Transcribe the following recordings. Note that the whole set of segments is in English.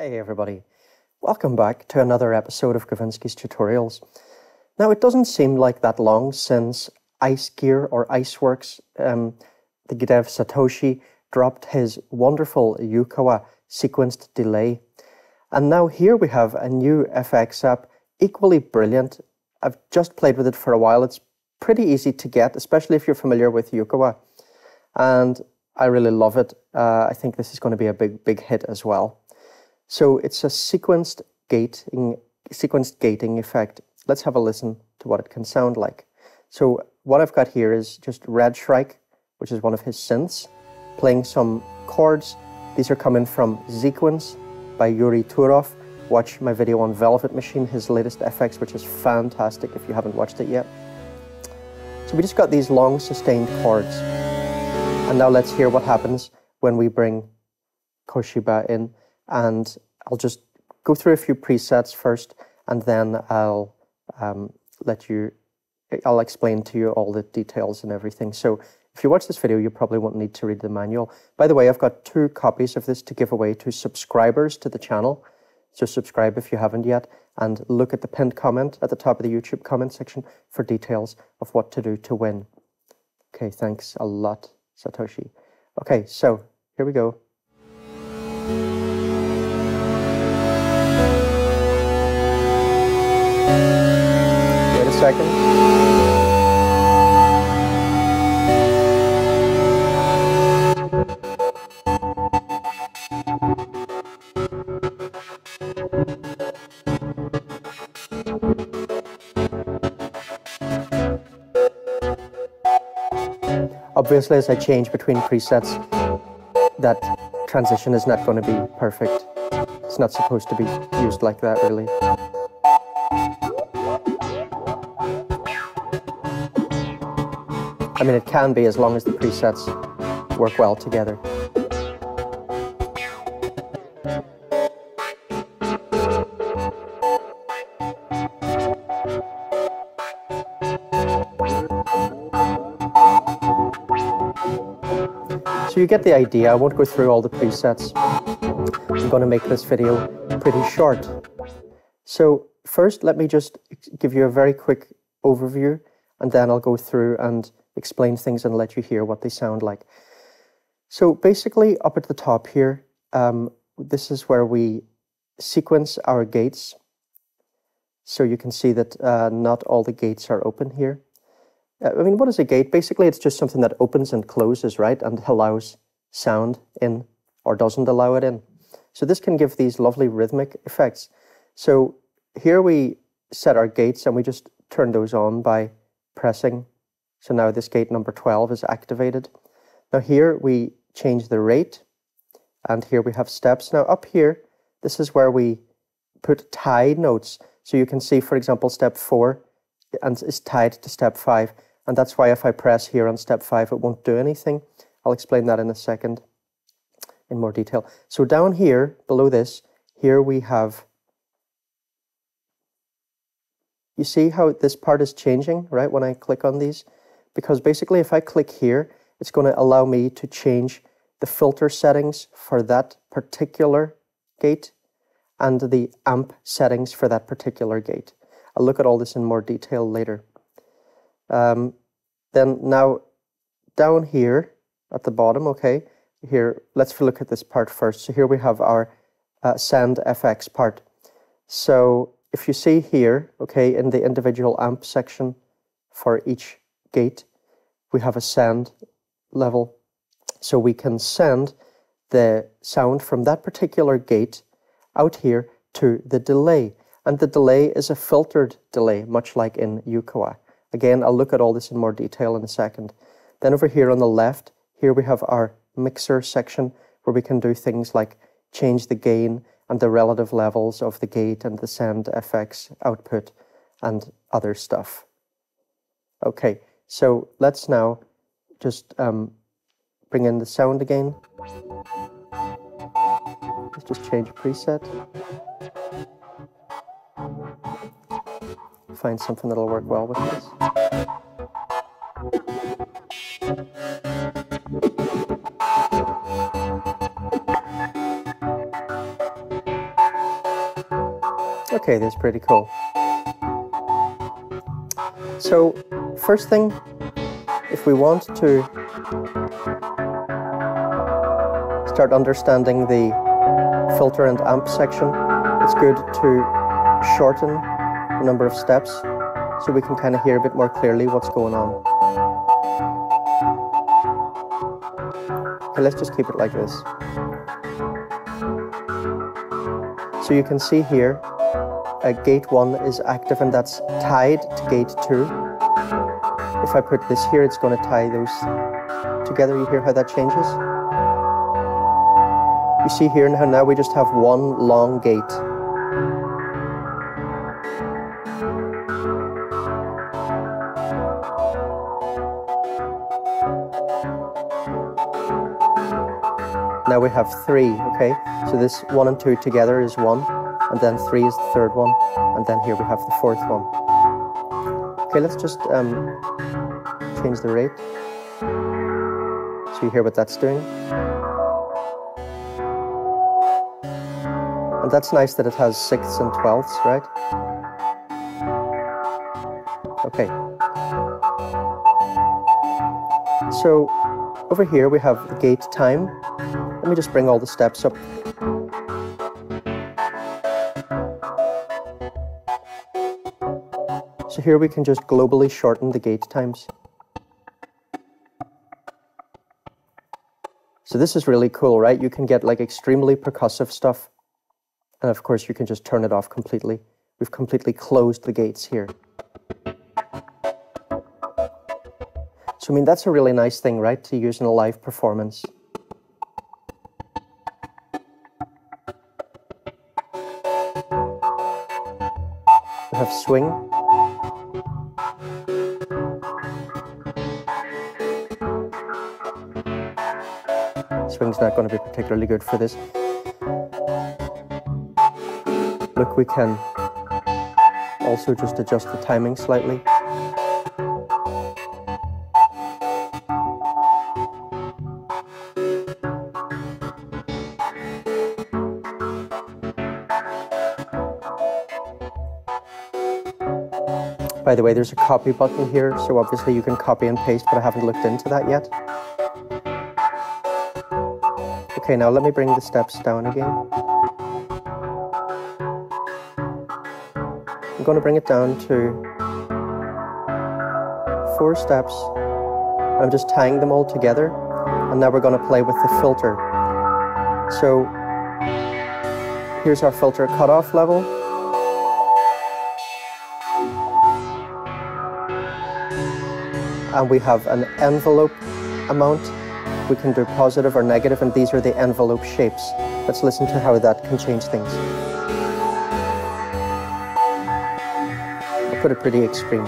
Hey everybody, welcome back to another episode of Gavinski's Tutorials. Now it doesn't seem like that long since Ice Gear or Iceworks, um, the Dev Satoshi, dropped his wonderful Yukawa sequenced delay. And now here we have a new FX app, equally brilliant. I've just played with it for a while. It's pretty easy to get, especially if you're familiar with Yukawa. And I really love it. Uh, I think this is going to be a big, big hit as well. So it's a sequenced gating, sequenced gating effect. Let's have a listen to what it can sound like. So what I've got here is just Red Shrike, which is one of his synths, playing some chords. These are coming from Zequence by Yuri Turov. Watch my video on Velvet Machine, his latest FX, which is fantastic if you haven't watched it yet. So we just got these long sustained chords. And now let's hear what happens when we bring Koshiba in and I'll just go through a few presets first and then I'll um, let you, I'll explain to you all the details and everything. So if you watch this video, you probably won't need to read the manual. By the way, I've got two copies of this to give away to subscribers to the channel. So subscribe if you haven't yet and look at the pinned comment at the top of the YouTube comment section for details of what to do to win. Okay, thanks a lot, Satoshi. Okay, so here we go. Second. Obviously, as I change between presets, that transition is not going to be perfect. It's not supposed to be used like that, really. I mean, it can be as long as the presets work well together. So you get the idea. I won't go through all the presets. I'm going to make this video pretty short. So first, let me just give you a very quick overview, and then I'll go through and explain things and let you hear what they sound like. So basically up at the top here, um, this is where we sequence our gates. So you can see that uh, not all the gates are open here. Uh, I mean, what is a gate? Basically, it's just something that opens and closes, right? And allows sound in or doesn't allow it in. So this can give these lovely rhythmic effects. So here we set our gates and we just turn those on by pressing so now this gate number 12 is activated. Now here we change the rate and here we have steps. Now up here, this is where we put tied notes. So you can see, for example, step four and is tied to step five. And that's why if I press here on step five, it won't do anything. I'll explain that in a second in more detail. So down here, below this, here we have, you see how this part is changing, right, when I click on these? Because basically if I click here, it's going to allow me to change the filter settings for that particular gate and the amp settings for that particular gate. I'll look at all this in more detail later. Um, then now down here at the bottom, okay, here, let's look at this part first. So here we have our uh, send FX part. So if you see here, okay, in the individual amp section for each gate, we have a send level. So we can send the sound from that particular gate out here to the delay. And the delay is a filtered delay, much like in Yukawa. Again, I'll look at all this in more detail in a second. Then over here on the left, here we have our mixer section where we can do things like change the gain and the relative levels of the gate and the send FX output and other stuff. Okay, so let's now just um, bring in the sound again. Let's just change preset. Find something that'll work well with this. Okay, that's pretty cool. So, first thing, if we want to start understanding the filter and amp section, it's good to shorten the number of steps so we can kind of hear a bit more clearly what's going on. Okay, let's just keep it like this. So you can see here, uh, gate 1 is active and that's tied to gate 2. If I put this here, it's going to tie those together. You hear how that changes? You see here now, now we just have one long gate. Now we have three, okay? So this one and two together is one, and then three is the third one, and then here we have the fourth one. Okay, let's just um, change the rate. So you hear what that's doing. And that's nice that it has sixths and twelfths, right? Okay. So over here we have the gate time. Let me just bring all the steps up. So here we can just globally shorten the gate times. So this is really cool, right? You can get like extremely percussive stuff. And of course you can just turn it off completely. We've completely closed the gates here. So I mean, that's a really nice thing, right? To use in a live performance. We have swing. Swing's not going to be particularly good for this. Look, we can also just adjust the timing slightly. By the way, there's a copy button here, so obviously you can copy and paste, but I haven't looked into that yet. Okay, now let me bring the steps down again. I'm going to bring it down to four steps. I'm just tying them all together, and now we're going to play with the filter. So here's our filter cutoff level. and we have an envelope amount. We can do positive or negative, and these are the envelope shapes. Let's listen to how that can change things. I'll put it pretty extreme.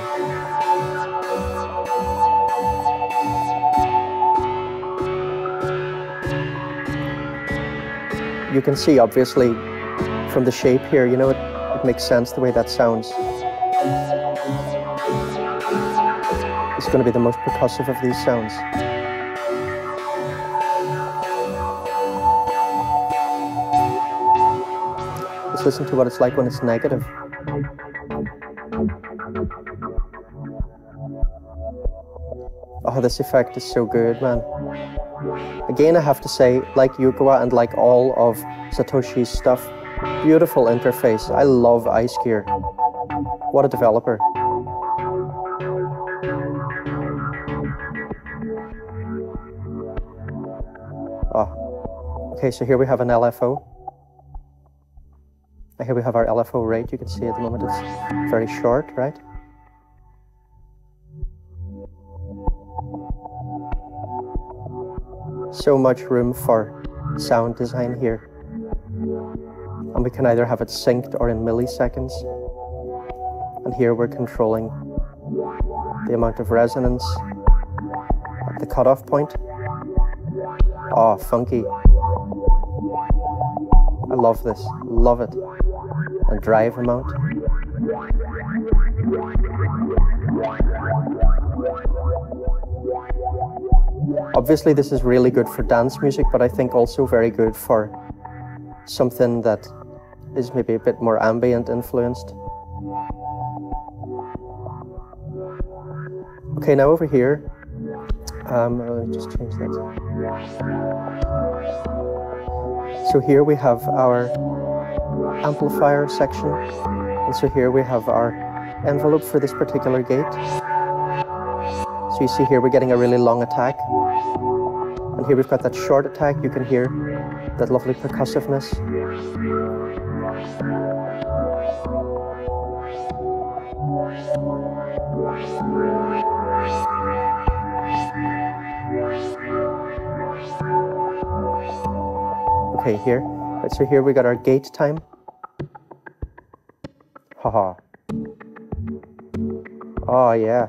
You can see, obviously, from the shape here, you know, it, it makes sense the way that sounds. It's going to be the most percussive of these sounds. Let's listen to what it's like when it's negative. Oh, this effect is so good, man. Again, I have to say, like Yukawa and like all of Satoshi's stuff, beautiful interface. I love Ice Gear. What a developer. Oh, okay, so here we have an LFO. Here we have our LFO rate. You can see at the moment it's very short, right? So much room for sound design here. And we can either have it synced or in milliseconds. And here we're controlling the amount of resonance at the cutoff point. Oh, funky. I love this, love it. Drive amount. Obviously, this is really good for dance music, but I think also very good for something that is maybe a bit more ambient influenced. Okay, now over here, um, let me just change that. So here we have our amplifier section, and so here we have our envelope for this particular gate. So you see here we're getting a really long attack, and here we've got that short attack. You can hear that lovely percussiveness. Okay, here. Right, so here we got our gate time. Haha. Oh, yeah.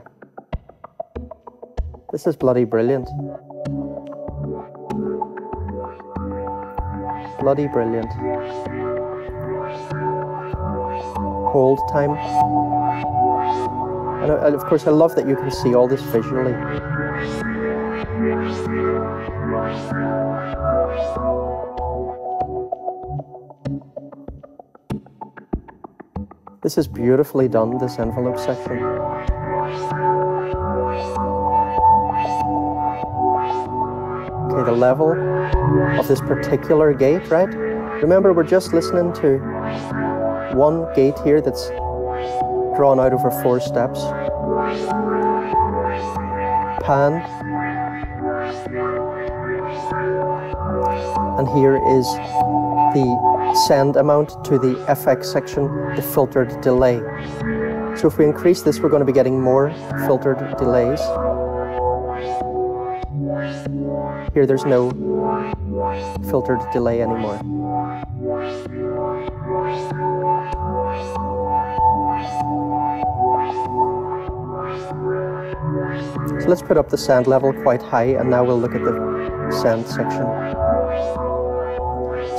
This is bloody brilliant. Bloody brilliant. Hold time. Uh, and of course, I love that you can see all this visually. This is beautifully done, this envelope section. Okay, the level of this particular gate, right? Remember, we're just listening to one gate here that's drawn out over four steps. Pan. And here is the send amount to the FX section, the filtered delay. So if we increase this, we're going to be getting more filtered delays. Here there's no filtered delay anymore. So let's put up the send level quite high and now we'll look at the send section.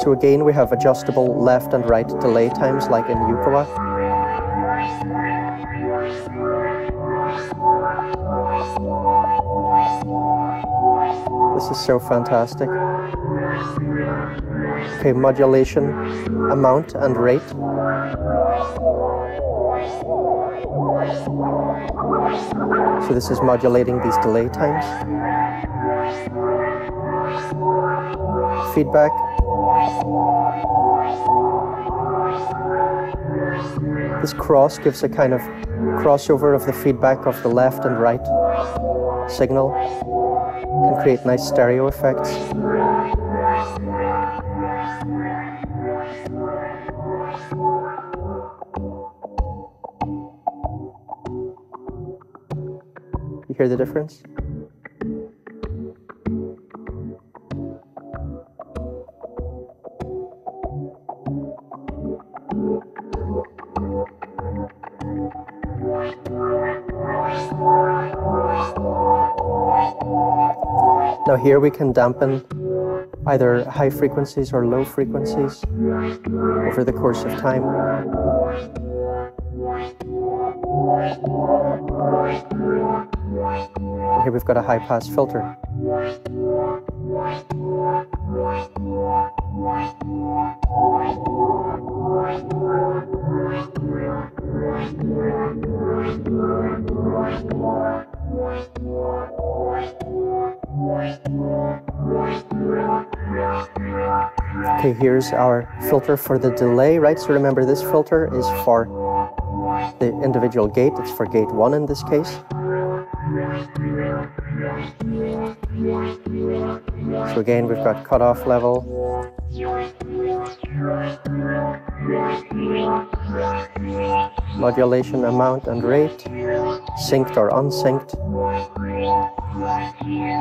So again we have adjustable left and right delay times like in Yukawa. This is so fantastic. Okay, modulation, amount and rate. So this is modulating these delay times. Feedback. This cross gives a kind of crossover of the feedback of the left and right signal. Can create nice stereo effects. You hear the difference? Here we can dampen either high frequencies or low frequencies over the course of time. Here we've got a high pass filter. Okay, here's our filter for the delay, right? So remember this filter is for the individual gate. It's for gate one in this case. So again, we've got cutoff level. Modulation amount and rate, synced or unsynced.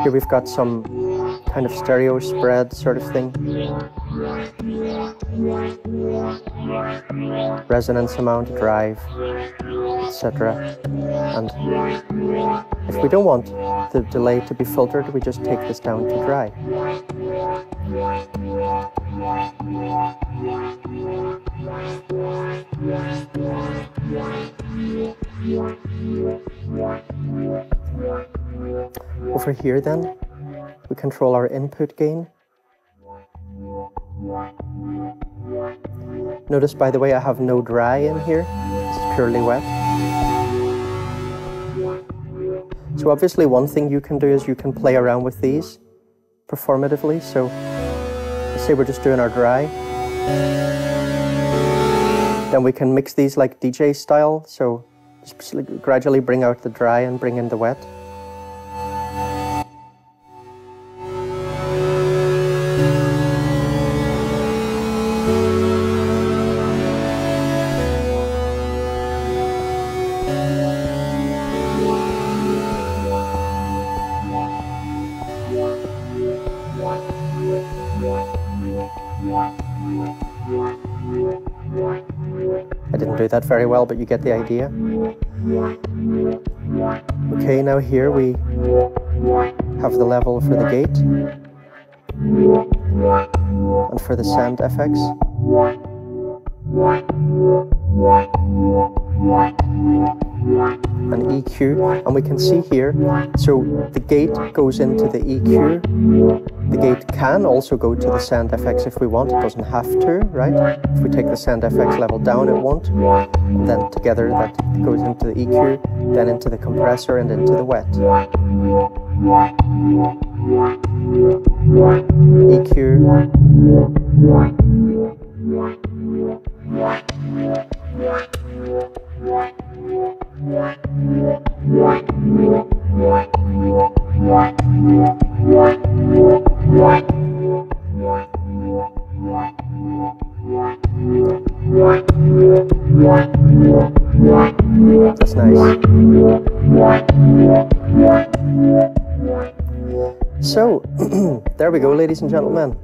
Here we've got some kind of stereo spread sort of thing. Resonance amount, drive, etc. And if we don't want the delay to be filtered, we just take this down to dry. Over here then, we control our input gain. Notice, by the way, I have no dry in here. Wet. So obviously one thing you can do is you can play around with these performatively. So let's say we're just doing our dry. Then we can mix these like DJ style. So gradually bring out the dry and bring in the wet. That very well, but you get the idea. Okay, now here we have the level for the gate and for the send FX an EQ and we can see here so the gate goes into the EQ the gate can also go to the send FX if we want. It doesn't have to right? If we take the send FX level down it won't. And then together that goes into the EQ then into the compressor and into the wet. EQ ladies and gentlemen.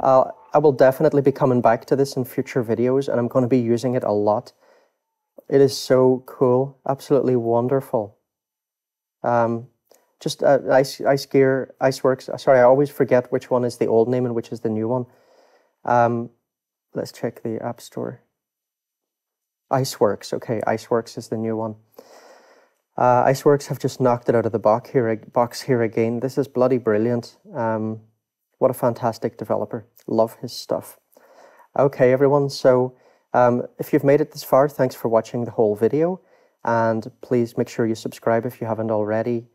Uh, I will definitely be coming back to this in future videos, and I'm going to be using it a lot. It is so cool, absolutely wonderful. Um, just uh, Ice Ice Gear Iceworks. Sorry, I always forget which one is the old name and which is the new one. Um, let's check the App Store. Iceworks. Okay, Iceworks is the new one. Uh, Iceworks have just knocked it out of the box here, box here again. This is bloody brilliant. Um, what a fantastic developer. Love his stuff. Okay, everyone. So um, if you've made it this far, thanks for watching the whole video. And please make sure you subscribe if you haven't already.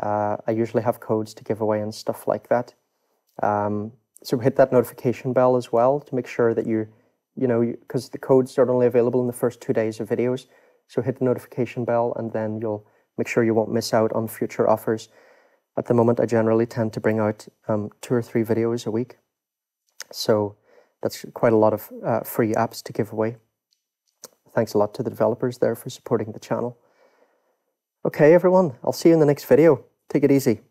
Uh, I usually have codes to give away and stuff like that. Um, so hit that notification bell as well to make sure that you, you know, because the codes are only available in the first two days of videos. So hit the notification bell and then you'll make sure you won't miss out on future offers. At the moment, I generally tend to bring out um, two or three videos a week. So that's quite a lot of uh, free apps to give away. Thanks a lot to the developers there for supporting the channel. Okay, everyone, I'll see you in the next video. Take it easy.